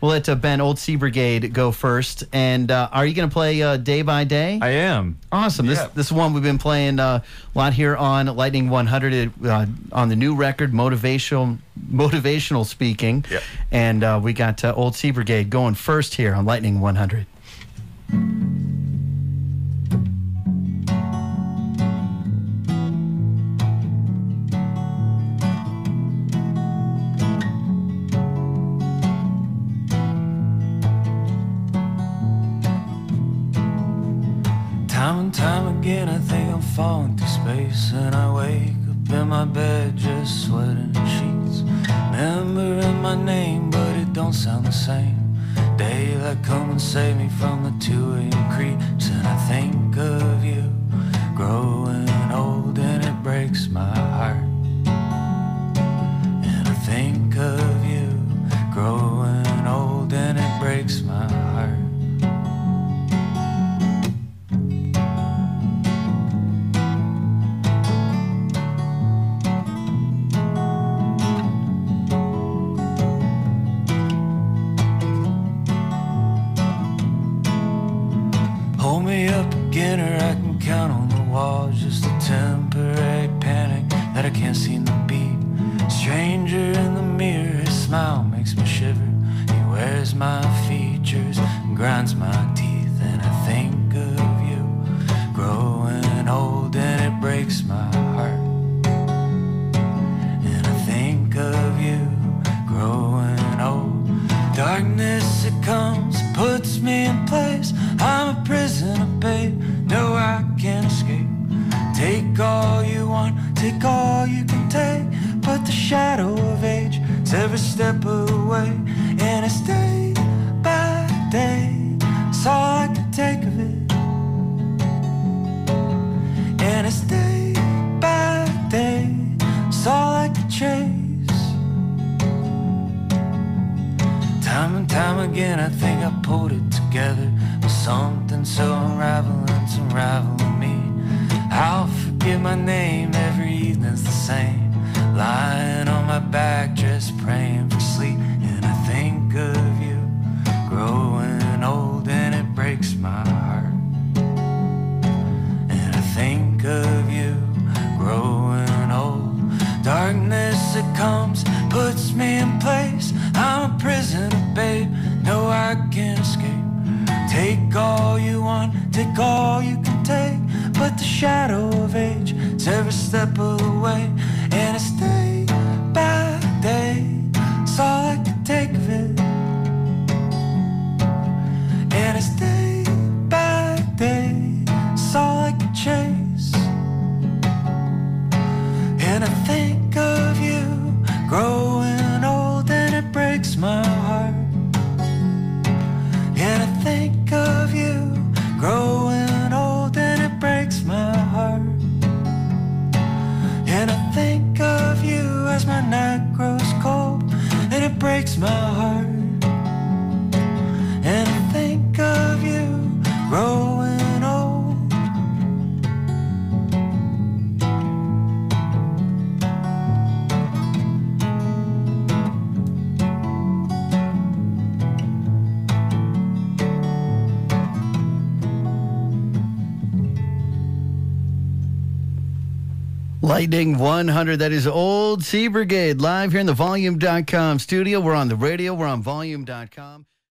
We'll let uh, Ben Old Sea Brigade go first. And uh, are you going to play uh, day by day? I am. Awesome. This Yeah. this is one we've been playing uh, a lot here on Lightning 100 uh, on the new record, motivational motivational speaking. Yep. And uh, we got uh, Old Sea Brigade going first here on Lightning 100. Time and time again, I think I'm falling through space, and I wake up in my bed just sweating sheets. Remembering my name, but it don't sound the same. Daylight come and save me from the 2 a.m. creeps, and I think of you growing old, me up again or I can count on the walls. Just a temporary panic that I can't seem to beat. Stranger in the mirror, his smile makes me shiver. He wears my features and grinds my teeth And I think of you. Growing old and it breaks my It comes, puts me in place. I'm a prisoner, babe. No, I can't escape. Take all you want, take all you can take. But the shadow of age is every step away. And it's day again, I think I pulled it together. But something so unraveling's unraveling me. I'll forget my name every evening's the same. Lying on my back, just praying for sleep. And I think of you growing old, and it breaks my heart. And I think of you growing old. Darkness it comes, take all you can take. But the shadow of age is every step of the way. And it's day by day. It's all I can take of it. And it's day by day. It's all I can chase. And I think Lightning 100. That is Old Sea Brigade live here in the volume.com studio. We're on the radio, we're on volume.com.